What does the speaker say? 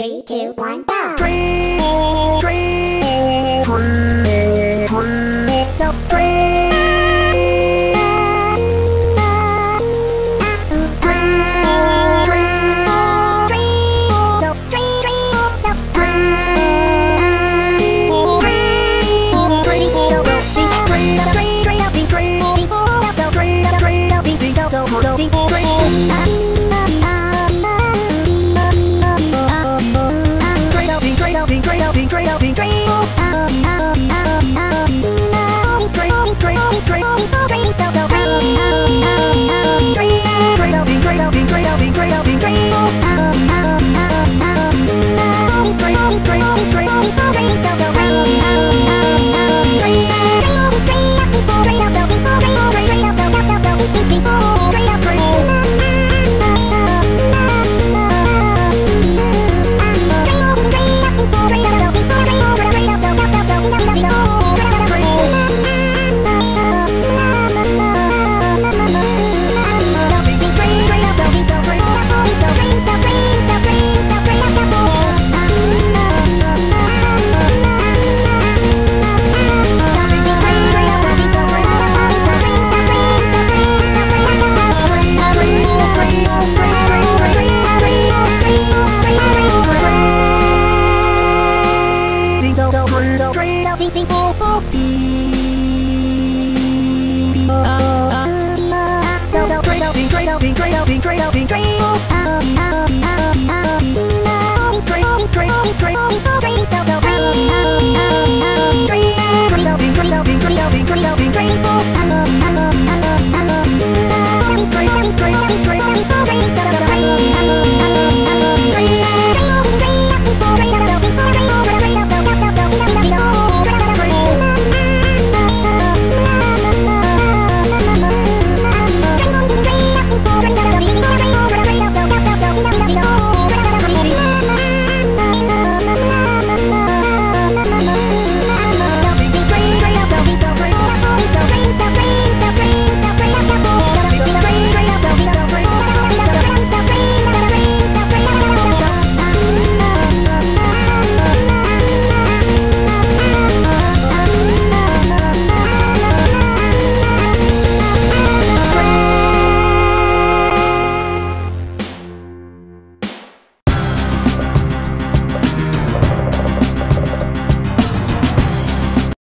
Three, two, one, go! Dream, out, be great out, be great out, be great out. Solo, solo, solo, solo,